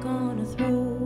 gonna throw